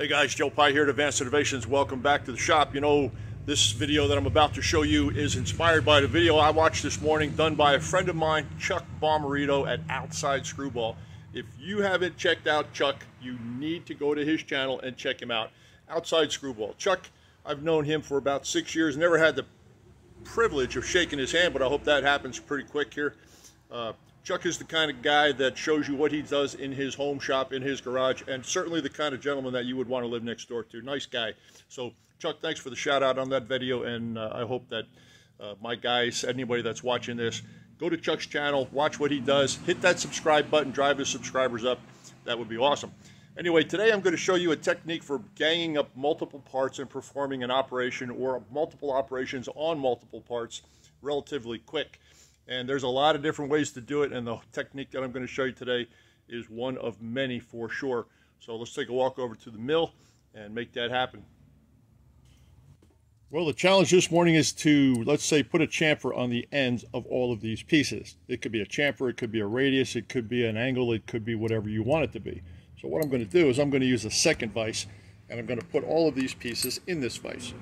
Hey guys, Joe Pie here at Advanced Innovations. Welcome back to the shop. You know, this video that I'm about to show you is inspired by the video I watched this morning done by a friend of mine, Chuck Bommarito at Outside Screwball. If you haven't checked out Chuck, you need to go to his channel and check him out. Outside Screwball. Chuck, I've known him for about six years, never had the privilege of shaking his hand, but I hope that happens pretty quick here. Uh, Chuck is the kind of guy that shows you what he does in his home shop, in his garage, and certainly the kind of gentleman that you would want to live next door to. Nice guy. So, Chuck, thanks for the shout out on that video, and uh, I hope that uh, my guys, anybody that's watching this, go to Chuck's channel, watch what he does, hit that subscribe button, drive his subscribers up. That would be awesome. Anyway, today I'm going to show you a technique for ganging up multiple parts and performing an operation or multiple operations on multiple parts relatively quick. And there's a lot of different ways to do it, and the technique that I'm going to show you today is one of many for sure. So let's take a walk over to the mill and make that happen. Well, the challenge this morning is to, let's say, put a chamfer on the ends of all of these pieces. It could be a chamfer, it could be a radius, it could be an angle, it could be whatever you want it to be. So what I'm going to do is I'm going to use a second vise, and I'm going to put all of these pieces in this vise.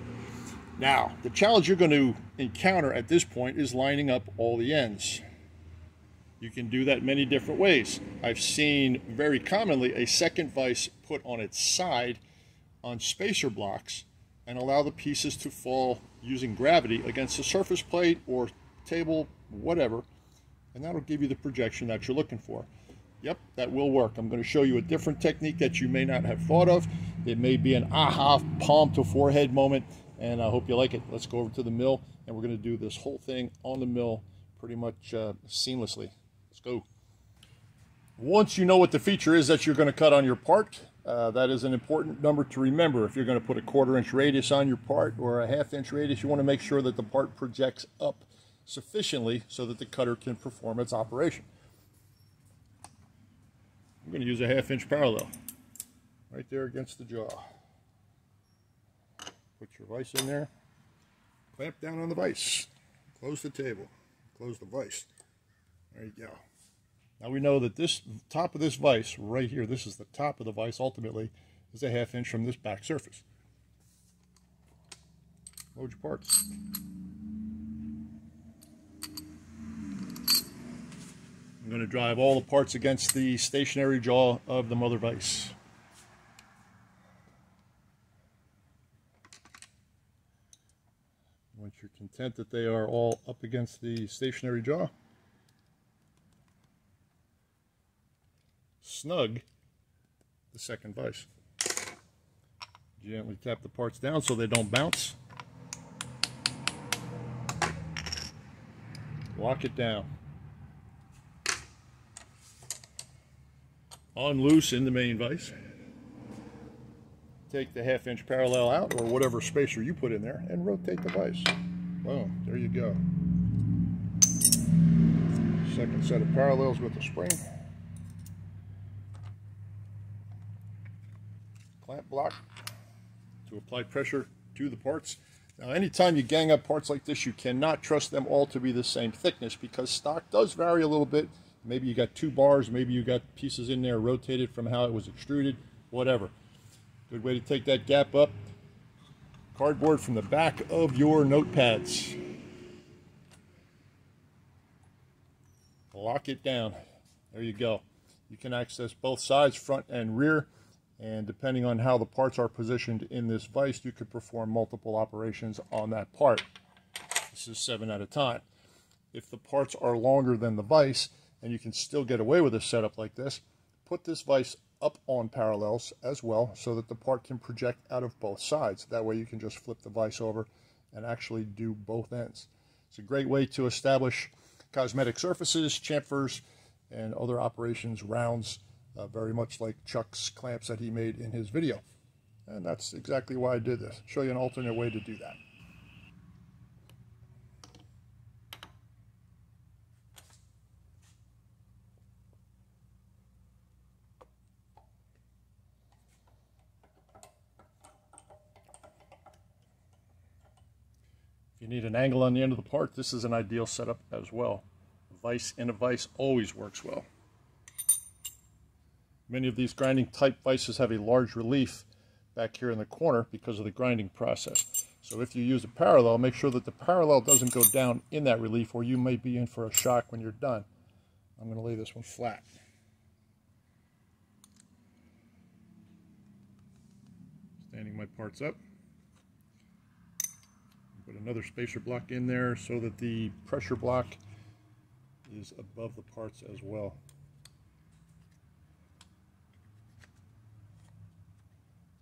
Now, the challenge you're going to encounter at this point is lining up all the ends. You can do that many different ways. I've seen very commonly a second vise put on its side on spacer blocks and allow the pieces to fall using gravity against the surface plate or table, whatever, and that'll give you the projection that you're looking for. Yep, that will work. I'm going to show you a different technique that you may not have thought of. It may be an aha palm to forehead moment and I hope you like it. Let's go over to the mill and we're going to do this whole thing on the mill pretty much uh, seamlessly. Let's go. Once you know what the feature is that you're going to cut on your part, uh, that is an important number to remember. If you're going to put a quarter inch radius on your part or a half inch radius, you want to make sure that the part projects up sufficiently so that the cutter can perform its operation. I'm going to use a half inch parallel right there against the jaw. Put your vise in there. Clamp down on the vise. Close the table. Close the vise. There you go. Now we know that this top of this vise right here, this is the top of the vise ultimately, is a half inch from this back surface. Load your parts. I'm going to drive all the parts against the stationary jaw of the mother vise. Once you're content that they are all up against the stationary jaw, snug the second vise. Gently tap the parts down so they don't bounce. Lock it down. Unloose in the main vise take the half inch parallel out or whatever spacer you put in there and rotate the vise. Boom, there you go. Second set of parallels with the spring. Clamp block to apply pressure to the parts. Now anytime you gang up parts like this, you cannot trust them all to be the same thickness because stock does vary a little bit. Maybe you got two bars, maybe you got pieces in there rotated from how it was extruded, whatever. Good way to take that gap up. Cardboard from the back of your notepads. Lock it down. There you go. You can access both sides, front and rear, and depending on how the parts are positioned in this vise, you could perform multiple operations on that part. This is seven at a time. If the parts are longer than the vise, and you can still get away with a setup like this, put this vise up on parallels as well so that the part can project out of both sides. That way you can just flip the vise over and actually do both ends. It's a great way to establish cosmetic surfaces, chamfers, and other operations, rounds, uh, very much like Chuck's clamps that he made in his video. And that's exactly why I did this. Show you an alternate way to do that. If you need an angle on the end of the part, this is an ideal setup as well. A vise in a vise always works well. Many of these grinding type vices have a large relief back here in the corner because of the grinding process. So if you use a parallel, make sure that the parallel doesn't go down in that relief or you may be in for a shock when you're done. I'm going to lay this one flat. Standing my parts up. Put another spacer block in there so that the pressure block is above the parts as well.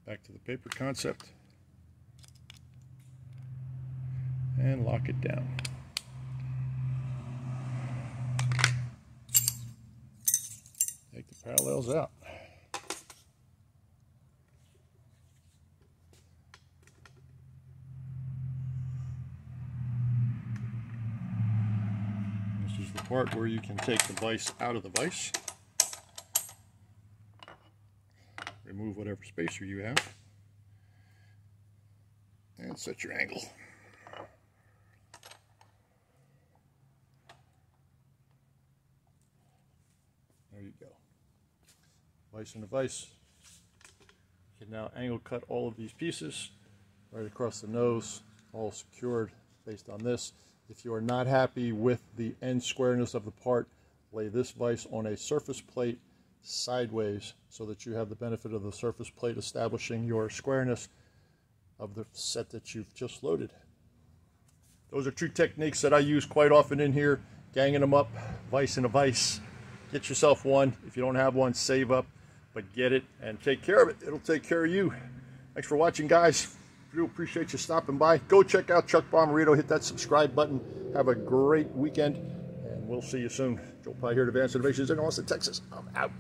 Back to the paper concept. And lock it down. Take the parallels out. This is the part where you can take the vise out of the vise. remove whatever spacer you have and set your angle. There you go. Vise and a vise. You can now angle cut all of these pieces right across the nose, all secured based on this. If you are not happy with the end squareness of the part, lay this vise on a surface plate sideways so that you have the benefit of the surface plate establishing your squareness of the set that you've just loaded. Those are two techniques that I use quite often in here, ganging them up, vice in a vice. Get yourself one. If you don't have one, save up, but get it and take care of it. It'll take care of you. Thanks for watching, guys. Do appreciate you stopping by. Go check out Chuck Bommarito. Hit that subscribe button. Have a great weekend, and we'll see you soon. Joe Pie here at Advanced Innovations in Austin, Texas. I'm out.